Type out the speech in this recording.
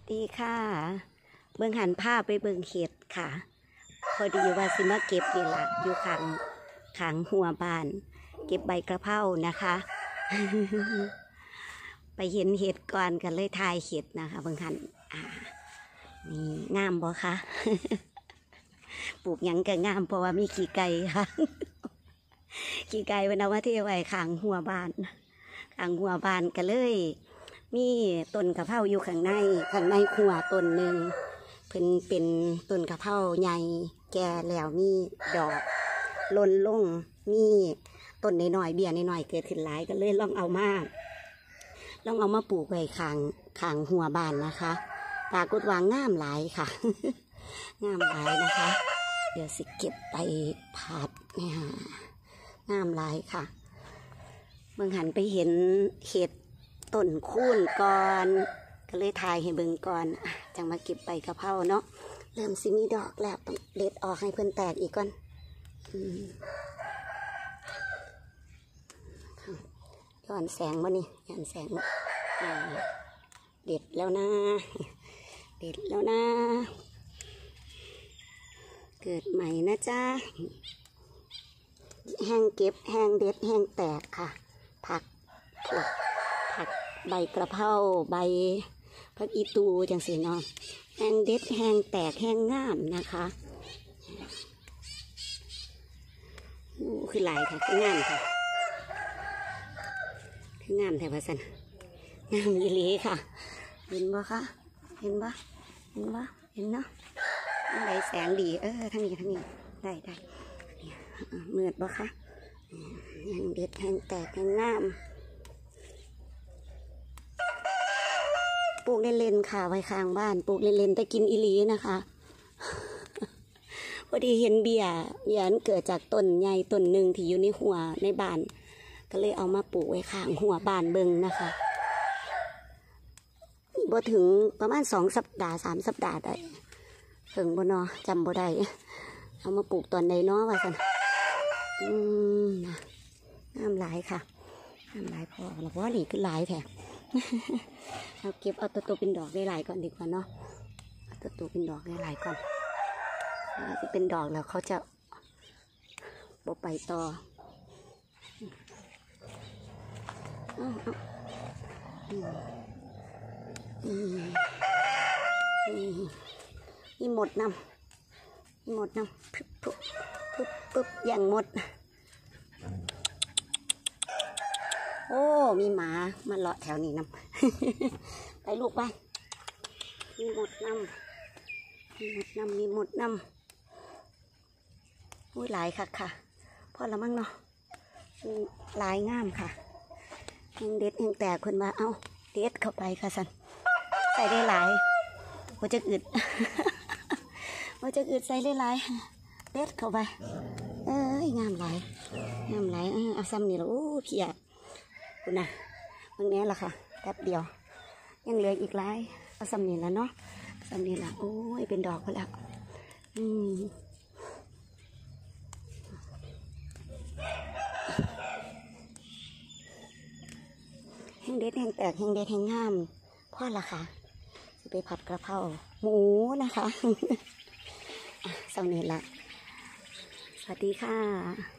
วัสดีค่ะ เบิ่งหันผ้าไปเบิ่งเห็ดค่ะ พอดีว่าสิมาเก็บนี่ละอยู่ขังขังหัวบาน เก็บใบกระเพรานะคะ ไปเห็นเห็ดก่อนกันเลยทายเห็ดนะคะ เบิ่งหันอ่านี่งามบ่คะปลูกหยังก็งามเพราะว่ามีขี้ไก่ค่ะ ขี้ไก่เป็นเอามาเทไว้ขังหัวบานขังหัวบานก็เลย มีต้นกะเพราอยู่ข้างในข้างในขัวต้นหนึ่งเพิ่นเป็นต้นกะเพราใหญ่แก่แล้วมีดอกล่นลงมีต้นน้อยๆเบี้ยน้อยๆเกิดขึ้นหลายก็เลยลองเอามาลองเอามาปลูกไว้ข้างข้างหัวบ้านนะคะปรากฏว่างามหลายค่ะ งามหลายนะคะ เดี๋ยวสิเก็บไปผัดเนี่ยงามหลายค่ะเบิ่งหันไปเห็นเห็ด ต้นคูนก่อน ก็เลยถ่ายให้เบิ่งก่อนจังมาเก็บใบกะเพราเนาะเริ่มสิมีดอกแล้วต้องเด็ดออกให้เพิ่นแตกอีกก่อนย้อนแสงบ่นี่ย้อนแสงบ่อ่าเด็ดแล้วนะ เด็ดแล้วนะ เกิดใหม่นะจ๊ะแห้งเก็บแห้งเด็ดแห้งแตกค่ะ ผักพวกผัก ใบกระเพราใบพักอีตูจังสีเนาะแห้งเด็ดแห้งแตกแห้งงามนะคะคือหลายค่ะคืองามค่ะคืองามแถวพัสันงามยีหลีค่ะ เห็นบ่คะเห็นบ่เห็นบ่เห็นเนาะอันไหนแสงดี เออทั้งนี้ทั้งนี้ได้ได้เนี่อดบ่คะแห้งเด็ดแห้งแตกแห้งงาม ปลูกเล่นๆค่ะ ไว้ข้างบ้านปลูกเล่นๆแต่กินอีลีนะคะพอดีเห็นเบียร์เบียร์นเกิดจากต้นใหญ่ต้นหนึ่งที่อยู่ในหัวในบ้าน ก็เลยเอามาปลูกไว้ข้างหัวบ้านเบิงนะคะบ่ถึงประมาณสองสัปดาห์สามสัปดาห์ได้ถึงบ่นอจำบ่ได้เอามาปลูกตอนใดเนาะว่าสันอืมนะงามหลายค่ะงามหลายพอแล้วเราะว่านี่คือหลายแท้ เราเก็บเอาตัวโตเป็นดอกได้หลายก่อนดีกว่าเนาะเอาตัวโตเป็นดอกได้หลายก่อนจะเป็นดอกแล้วเขาจะบไปต่อนี่หมดน้ำมีหมดน้ำปึ๊บปึ๊บปึ๊บปึ๊บอย่างหมด โอ้ มีหมามาเลาะแถวนี้นำไปลูกไป มีหมดนำมีหมดนำมีหมดนำอุ้ยหลายค่ะค่ะพอละมั้งเนาะหลายงามค่ะแหงเด็ดแหงแตกคนมาเอ้าเด็ดเข้าไปค่ะสันใส่ได้หลายว่าจะอึดว่าจะอึดใส่ได้หลายเด็ดเข้าไป เอ้ยงามหลายงามหลายเออเอาซ้ำนี่ละโอ้เพีย คุณนะบางแนี้ล่ะค่ะแป๊บเดียว ยังเหลืออีกหลายเอาสำนีแล้วเนาะสำนีละโอ้ยเป็นดอกแล้วอืมแห้งเด็ดแห้งแตกแห้งเด็ดแห้งงามพ่อละค่ะจะไปผัดกระเพราหมูนะคะสำนีละสวัสดีค่ะ